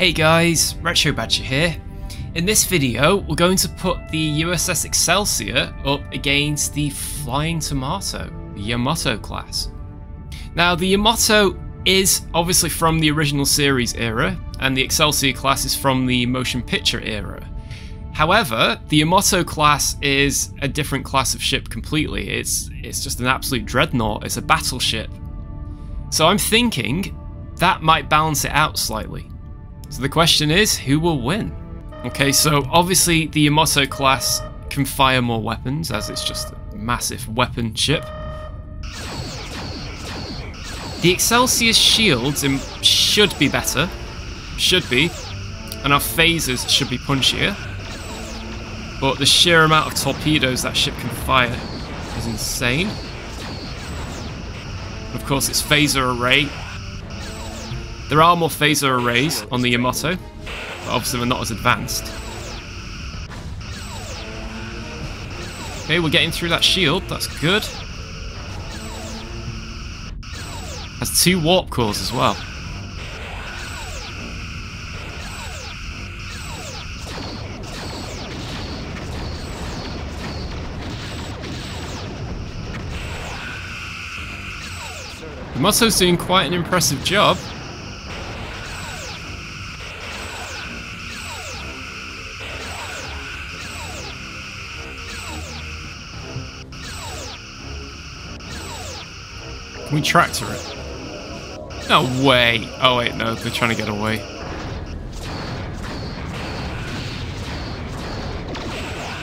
Hey guys, Retro Badger here. In this video, we're going to put the USS Excelsior up against the Flying Tomato, the Yamato class. Now, the Yamato is obviously from the original series era, and the Excelsior class is from the motion picture era. However, the Yamato class is a different class of ship completely. It's it's just an absolute dreadnought. It's a battleship. So I'm thinking that might balance it out slightly. So the question is, who will win? Okay, so obviously the Yamato class can fire more weapons, as it's just a massive weapon ship. The Excelsior's shields should be better, should be, and our phasers should be punchier. But the sheer amount of torpedoes that ship can fire is insane. Of course, its phaser array there are more phaser arrays on the Yamato, but obviously they're not as advanced. Okay, we're getting through that shield, that's good. Has two warp cores as well. Yamato's doing quite an impressive job. Can we tractor it? No way! Oh wait, no, they're trying to get away.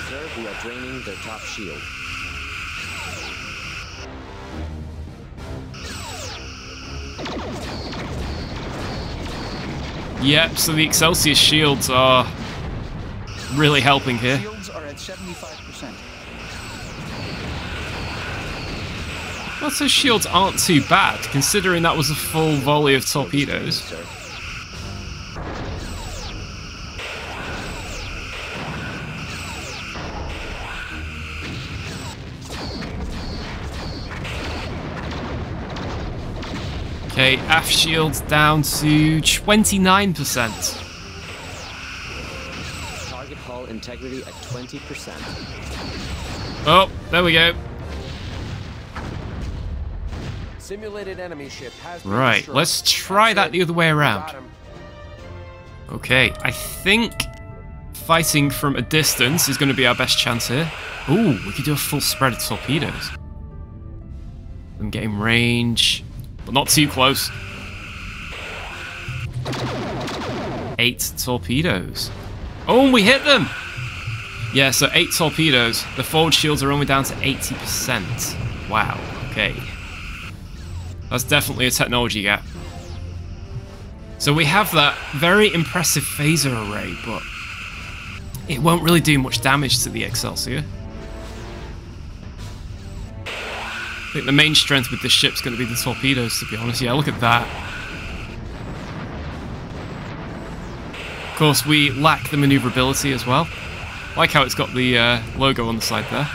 Sir, we are draining their top shield. Yep, so the Excelsior shields are really helping here. Shields are at 75%. Well, so shields aren't too bad, considering that was a full volley of torpedoes. Okay, aft shields down to 29%. Target hull integrity at 20%. Oh, there we go. Right, destroyed. let's try That's that it. the other way around. Okay, I think fighting from a distance is going to be our best chance here. Ooh, we could do a full spread of torpedoes. I'm getting range, but not too close. Eight torpedoes. Oh, and we hit them! Yeah, so eight torpedoes. The forward shields are only down to 80%. Wow, okay. That's definitely a technology gap. So we have that very impressive phaser array, but it won't really do much damage to the Excelsior. I think the main strength with this ship's going to be the torpedoes, to be honest. Yeah, look at that. Of course, we lack the maneuverability as well. Like how it's got the uh, logo on the side there.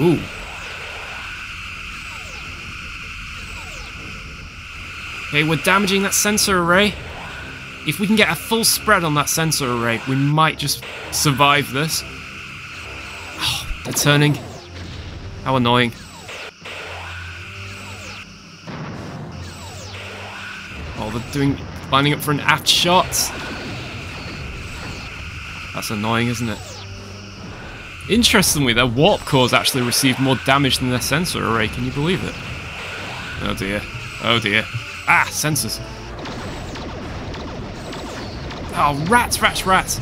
Ooh. Okay, we're damaging that sensor array. If we can get a full spread on that sensor array, we might just survive this. Oh, they're turning. How annoying. Oh, they're doing lining up for an aft shot. That's annoying, isn't it? Interestingly, their warp cores actually received more damage than their sensor array. Can you believe it? Oh dear. Oh dear. Ah, sensors. Oh, rats, rats, rats.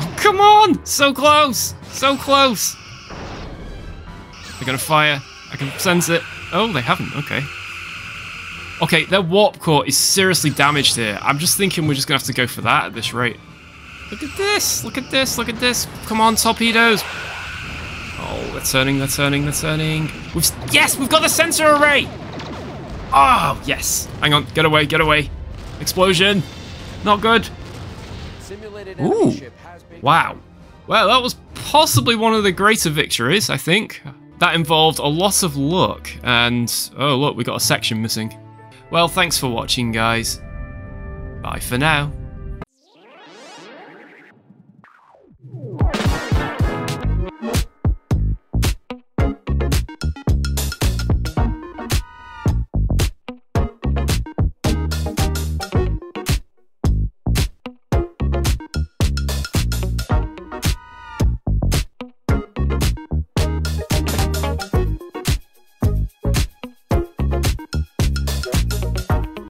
Oh, come on! So close! So close! They're gonna fire. I can sense it. Oh, they haven't. Okay. Okay, their warp core is seriously damaged here. I'm just thinking we're just gonna have to go for that at this rate. Look at this! Look at this! Look at this! Come on, torpedoes! Oh, they're turning, they're turning, they're turning. We've yes, we've got the sensor array! Oh, yes. Hang on, get away, get away. Explosion! Not good. Simulated Ooh. has been Wow. Well, that was possibly one of the greater victories, I think. That involved a lot of luck, and oh look, we got a section missing. Well, thanks for watching, guys. Bye for now.